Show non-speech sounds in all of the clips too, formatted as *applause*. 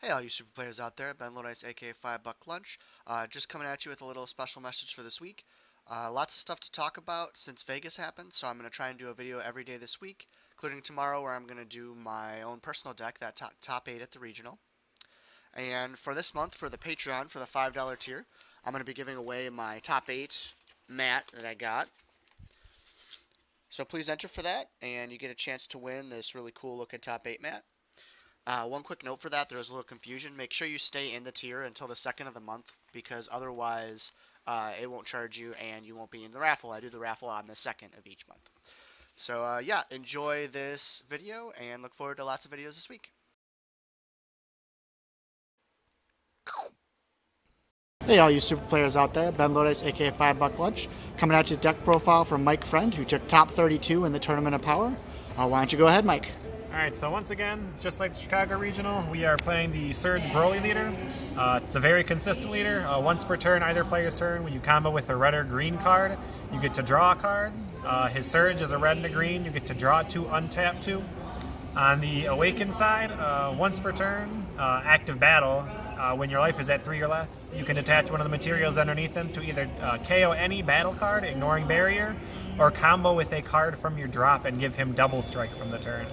Hey all you super players out there, Ben Lodice aka 5 Buck Lunch, uh, just coming at you with a little special message for this week. Uh, lots of stuff to talk about since Vegas happened, so I'm going to try and do a video every day this week, including tomorrow where I'm going to do my own personal deck, that top, top 8 at the regional. And for this month, for the Patreon, for the $5 tier, I'm going to be giving away my top 8 mat that I got. So please enter for that, and you get a chance to win this really cool looking top 8 mat. Uh, one quick note for that, there was a little confusion. Make sure you stay in the tier until the second of the month because otherwise uh, it won't charge you and you won't be in the raffle. I do the raffle on the second of each month. So uh, yeah, enjoy this video and look forward to lots of videos this week. Hey all you super players out there, Ben Lodes aka 5 Buck Lunch, coming out to deck profile from Mike Friend who took top 32 in the Tournament of Power. Uh, why don't you go ahead Mike? Alright, so once again, just like the Chicago Regional, we are playing the Surge Broly leader. Uh, it's a very consistent leader. Uh, once per turn, either player's turn, when you combo with a red or green card, you get to draw a card. Uh, his Surge is a red and a green, you get to draw two, untap two. On the Awaken side, uh, once per turn, uh, active battle, uh, when your life is at three or less, you can attach one of the materials underneath them to either uh, KO any battle card, ignoring barrier, or combo with a card from your drop and give him double strike from the turn.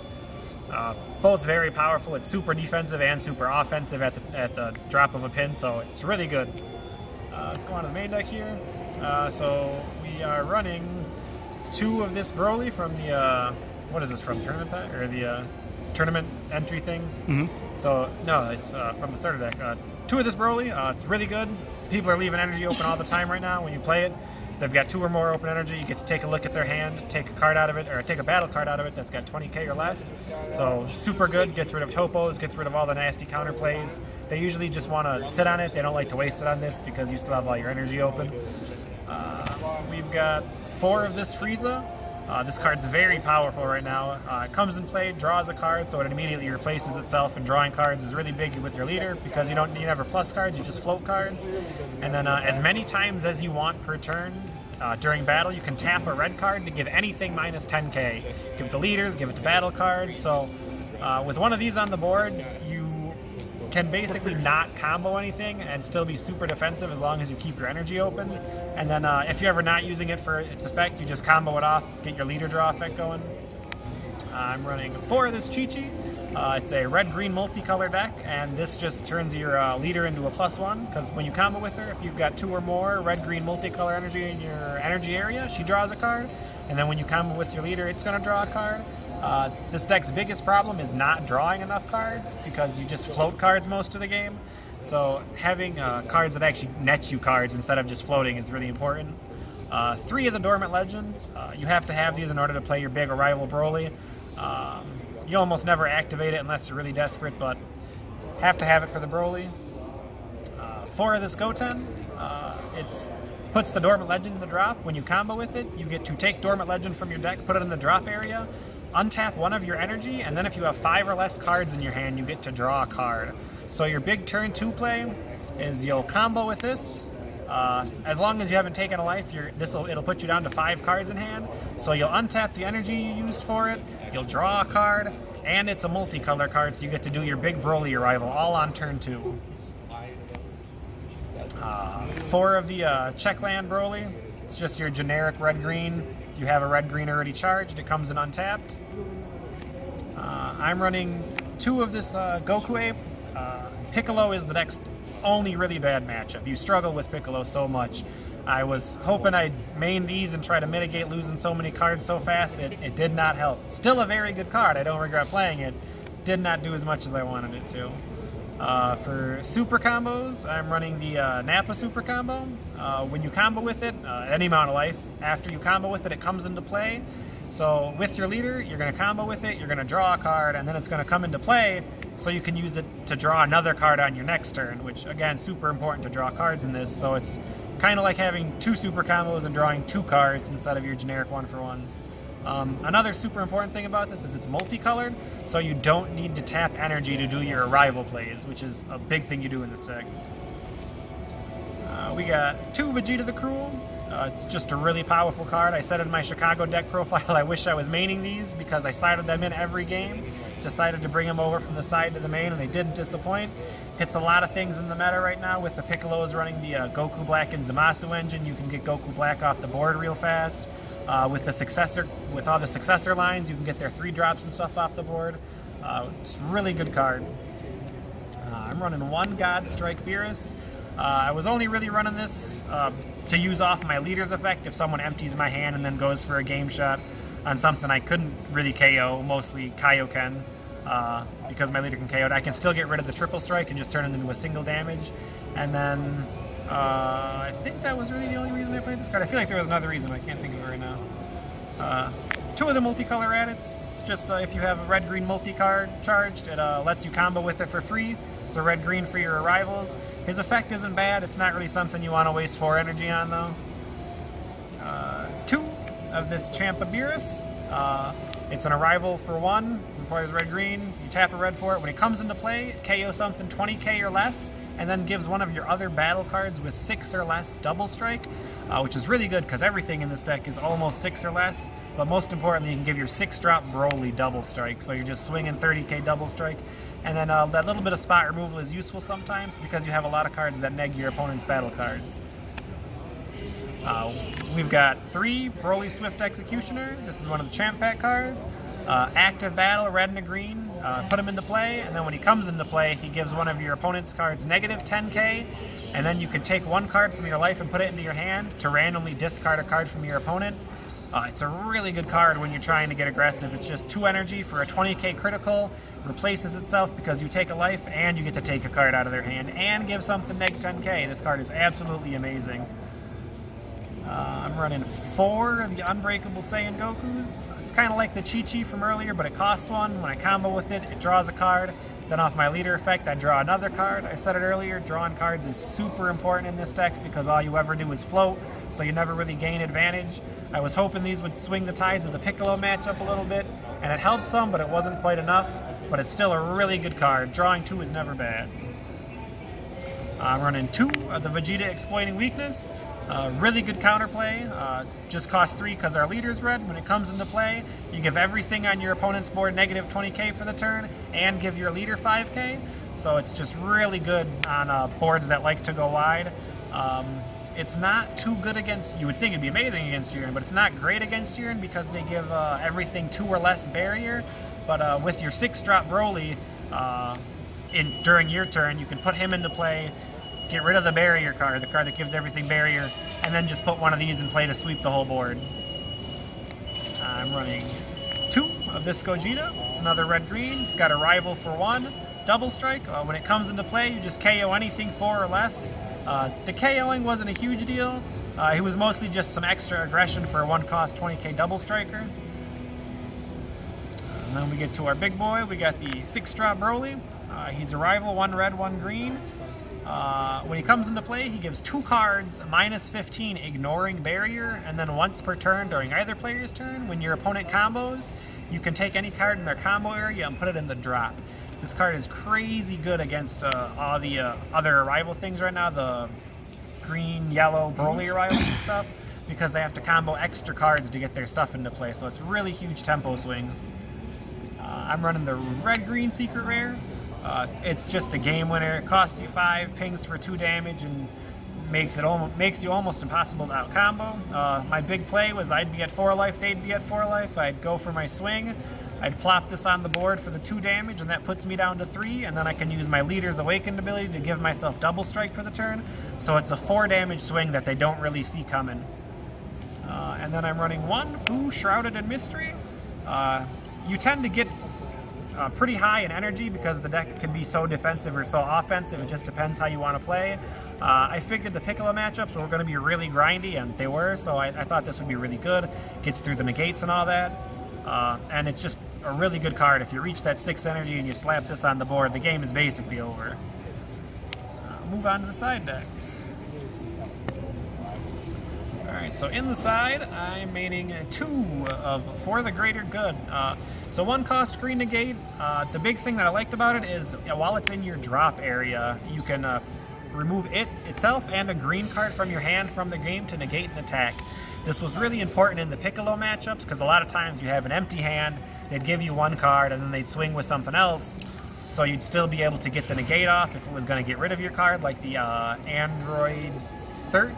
Uh, both very powerful. It's super defensive and super offensive at the, at the drop of a pin, so it's really good. Uh, go on to the main deck here. Uh, so we are running two of this Broly from the, uh, what is this from, tournament pack? Or the uh, tournament entry thing? Mm-hmm. So, no, it's uh, from the starter deck. two of this Broly, it's really good. People are leaving energy open all the time right now when you play it they've got two or more open energy, you get to take a look at their hand, take a card out of it, or take a battle card out of it that's got 20k or less. So super good, gets rid of topos, gets rid of all the nasty counter plays. They usually just want to sit on it. They don't like to waste it on this because you still have all your energy open. Uh, we've got four of this Frieza. Uh, this card's very powerful right now. Uh, it comes in play, draws a card, so it immediately replaces itself, and drawing cards is really big with your leader because you don't need ever plus cards, you just float cards. And then uh, as many times as you want per turn, uh, during battle, you can tap a red card to give anything minus 10k. Give it to leaders, give it to battle cards. So uh, with one of these on the board, you can basically not combo anything and still be super defensive as long as you keep your energy open. And then uh, if you're ever not using it for its effect, you just combo it off, get your leader draw effect going. I'm running four of this Chi-Chi. Uh, it's a red-green multicolor deck, and this just turns your uh, leader into a plus one, because when you combo with her, if you've got two or more red-green multicolor energy in your energy area, she draws a card, and then when you combo with your leader, it's going to draw a card. Uh, this deck's biggest problem is not drawing enough cards, because you just float cards most of the game. So having uh, cards that actually net you cards instead of just floating is really important. Uh, three of the Dormant Legends, uh, you have to have these in order to play your big Arrival Broly. Um, you almost never activate it unless you're really desperate, but have to have it for the Broly. Uh, four of this Goten, uh, it's puts the Dormant Legend in the drop. When you combo with it, you get to take Dormant Legend from your deck, put it in the drop area, untap one of your energy, and then if you have five or less cards in your hand, you get to draw a card. So your big turn two play is you'll combo with this. Uh, as long as you haven't taken a life, this it'll put you down to five cards in hand. So you'll untap the energy you used for it, You'll draw a card, and it's a multicolor card, so you get to do your big Broly arrival all on turn two. Uh, four of the uh, Checkland Broly. It's just your generic red-green. If you have a red-green already charged, it comes in untapped. Uh, I'm running two of this uh, Goku Ape. Uh, Piccolo is the next only really bad matchup. You struggle with Piccolo so much. I was hoping I'd main these and try to mitigate losing so many cards so fast. It, it did not help. Still a very good card. I don't regret playing it. Did not do as much as I wanted it to. Uh, for super combos, I'm running the uh, Nappa super combo. Uh, when you combo with it, uh, any amount of life, after you combo with it, it comes into play. So with your leader, you're going to combo with it, you're going to draw a card, and then it's going to come into play so you can use it to draw another card on your next turn, which again, super important to draw cards in this. So it's kind of like having two super combos and drawing two cards instead of your generic one for ones. Um, another super important thing about this is it's multicolored, so you don't need to tap energy to do your arrival plays, which is a big thing you do in this deck. Uh, we got two Vegeta the Cruel. Uh, it's just a really powerful card. I said in my Chicago deck profile, *laughs* I wish I was maining these because I sided them in every game. Decided to bring them over from the side to the main, and they didn't disappoint. Hits a lot of things in the meta right now with the Piccolos running the uh, Goku Black and Zamasu engine. You can get Goku Black off the board real fast. Uh, with the successor, with all the successor lines, you can get their three drops and stuff off the board. Uh, it's a really good card. Uh, I'm running one God Strike Beerus. Uh, I was only really running this to use off my leader's effect if someone empties my hand and then goes for a game shot on something I couldn't really KO, mostly Kaioken, uh, because my leader can KO it. I can still get rid of the triple strike and just turn it into a single damage. And then uh, I think that was really the only reason I played this card. I feel like there was another reason, I can't think of it right now. Uh, two of the multicolor edits. It's just uh, if you have a red-green multi-card charged, it uh, lets you combo with it for free. It's a red-green for your arrivals. His effect isn't bad. It's not really something you want to waste 4 energy on, though. Uh, two of this Champa Beerus. Uh, it's an arrival for one, requires red-green. You tap a red for it. When it comes into play, KO something 20k or less, and then gives one of your other battle cards with 6 or less double strike, uh, which is really good because everything in this deck is almost 6 or less. But most importantly, you can give your 6-drop Broly double strike, so you're just swinging 30k double strike. And then uh, that little bit of spot removal is useful sometimes because you have a lot of cards that neg your opponent's battle cards. Uh, we've got three Broly Swift Executioner. This is one of the Champ Pack cards. Uh, active battle, red and a green. Uh, put him into play, and then when he comes into play, he gives one of your opponent's cards negative 10k, and then you can take one card from your life and put it into your hand to randomly discard a card from your opponent. Uh, it's a really good card when you're trying to get aggressive. It's just 2 energy for a 20k critical, replaces itself because you take a life, and you get to take a card out of their hand, and give something neg 10k. This card is absolutely amazing. Uh, I'm running four of the Unbreakable Saiyan Gokus. It's kind of like the Chi Chi from earlier, but it costs one. When I combo with it, it draws a card. Then off my leader effect, I draw another card. I said it earlier, drawing cards is super important in this deck because all you ever do is float, so you never really gain advantage. I was hoping these would swing the tides of the Piccolo matchup a little bit, and it helped some, but it wasn't quite enough. But it's still a really good card. Drawing two is never bad. I'm running two of the Vegeta Exploiting Weakness. Uh, really good counterplay. Uh, just cost three because our leader's red. When it comes into play, you give everything on your opponent's board negative 20k for the turn and give your leader 5k. So it's just really good on uh, boards that like to go wide. Um, it's not too good against, you would think it'd be amazing against Jiren, but it's not great against Jiren because they give uh, everything two or less barrier. But uh, with your six drop Broly, uh, in during your turn, you can put him into play, get rid of the barrier card, the card that gives everything barrier, and then just put one of these in play to sweep the whole board. I'm running two of this Gogeta. It's another red-green. It's got a rival for one. Double strike. Uh, when it comes into play, you just KO anything four or less. Uh, the KOing wasn't a huge deal. Uh, it was mostly just some extra aggression for a one-cost 20k double striker. And then we get to our big boy. We got the six-drop Broly. Uh, he's a rival, one red, one green. Uh, when he comes into play, he gives two cards, minus 15, ignoring barrier, and then once per turn during either player's turn, when your opponent combos, you can take any card in their combo area and put it in the drop. This card is crazy good against uh, all the uh, other arrival things right now, the green, yellow, Broly arrivals and stuff, because they have to combo extra cards to get their stuff into play, so it's really huge tempo swings. Uh, I'm running the red-green secret rare. Uh, it's just a game winner. It costs you five, pings for two damage, and makes it almost makes you almost impossible to out combo. Uh, my big play was I'd be at four life, they'd be at four life. I'd go for my swing. I'd plop this on the board for the two damage, and that puts me down to three. And then I can use my leader's awakened ability to give myself double strike for the turn. So it's a four damage swing that they don't really see coming. Uh, and then I'm running one Fu Shrouded in Mystery. Uh, you tend to get uh, pretty high in energy because the deck can be so defensive or so offensive. It just depends how you want to play. Uh, I figured the Piccolo matchups were going to be really grindy, and they were, so I, I, thought this would be really good. Gets through the negates and all that. Uh, and it's just a really good card. If you reach that 6 energy and you slap this on the board, the game is basically over. Uh, move on to the side deck. Alright, so in the side, I'm maining two of For the Greater Good. Uh, a one cost green negate. Uh, the big thing that I liked about it is while it's in your drop area, you can uh, remove it itself and a green card from your hand from the game to negate an attack. This was really important in the Piccolo matchups because a lot of times you have an empty hand, they'd give you one card and then they'd swing with something else. So you'd still be able to get the negate off if it was going to get rid of your card, like the uh, Android 13,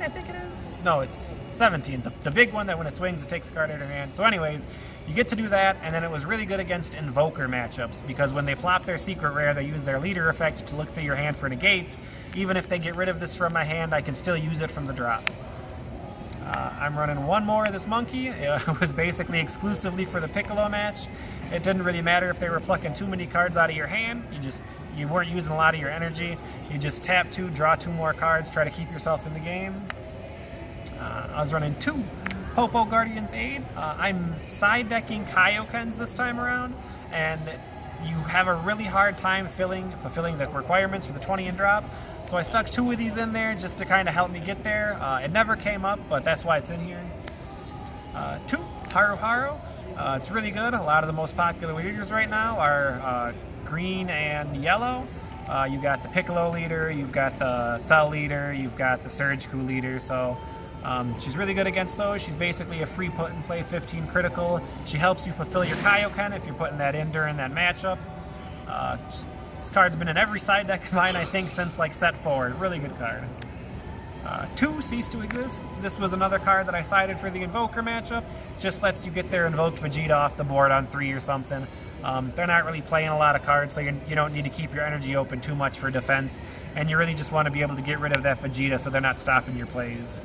I think it is? No, it's 17. The, the big one that when it swings, it takes a card out of your hand. So anyways, you get to do that, and then it was really good against Invoker matchups, because when they plop their secret rare, they use their leader effect to look through your hand for negates. Even if they get rid of this from my hand, I can still use it from the drop. Uh, I'm running one more of this monkey. *laughs* It was basically exclusively for the Piccolo match. It didn't really matter if they were plucking too many cards out of your hand. You just you weren't using a lot of your energy. You just tap two, draw two more cards, try to keep yourself in the game. Uh, I was running two Popo Guardian's Aid. Uh, I'm side decking Kaiokens this time around, and you have a really hard time filling, fulfilling the requirements for the 20 and drop. So I stuck two of these in there just to kind of help me get there. Uh, it never came up, but that's why it's in here. Uh, two, Haru Haru. Uh, it's really good. A lot of the most popular leaders right now are uh, green and yellow. Uh, you've got the Piccolo leader, you've got the Cell leader, you've got the Surge Coup leader. So um, she's really good against those. She's basically a free put and play 15 critical. She helps you fulfill your Kaioken if you're putting that in during that matchup. Uh, this card's been in every side deck of mine, I think, since like set forward. Really good card. Uh, two, Cease to Exist. This was another card that I sided for the Invoker matchup. Just lets you get their Invoked Vegeta off the board on three or something. Um, they're not really playing a lot of cards, so you, you don't need to keep your energy open too much for defense. And you really just want to be able to get rid of that Vegeta so they're not stopping your plays.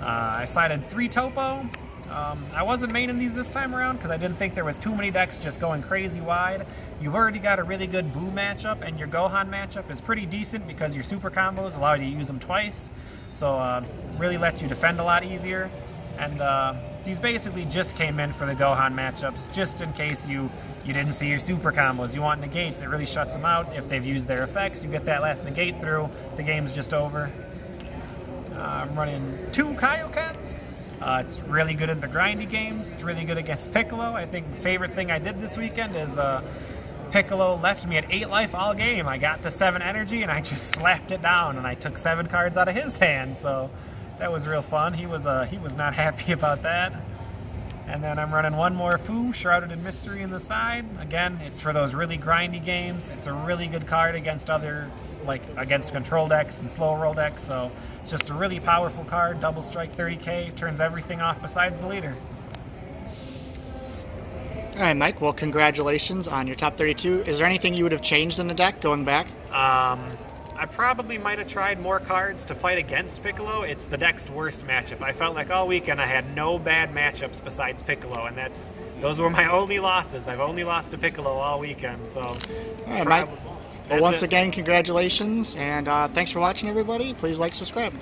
Uh, I sided three Topo. Um, I wasn't maining these this time around because I didn't think there was too many decks just going crazy wide. You've already got a really good Buu matchup, and your Gohan matchup is pretty decent because your super combos allow you to use them twice. So uh, really lets you defend a lot easier. And uh, these basically just came in for the Gohan matchups, just in case you, you didn't see your super combos. You want negates, it really shuts them out. If they've used their effects, you get that last negate through, the game's just over. Uh, I'm running two Kaiokens. Uh, it's really good in the grindy games. It's really good against Piccolo. I think the favorite thing I did this weekend is uh, Piccolo left me at 8 life all game. I got to 7 energy and I just *laughs* slapped it down and I took 7 cards out of his hand. So that was real fun. He was, uh, he was not *laughs* happy about that. And then I'm running one more Fu, Shrouded in Mystery in the side. Again, it's for those really grindy games. It's a really good card against other, like against control decks and slow roll decks. So it's just a really powerful card. Double strike 30k, turns everything off besides the leader. All right, Mike. Well, congratulations on your top 32. Is there anything you would have changed in the deck going back? Um, I probably might have tried more cards to fight against Piccolo. It's the deck's worst matchup. I felt like all weekend I had no bad matchups besides Piccolo, and that's those were my *laughs* only losses. I've only lost to Piccolo all weekend, so. All right, Mike. Well, once it. again, congratulations, and uh, thanks for watching, everybody. Please like, subscribe.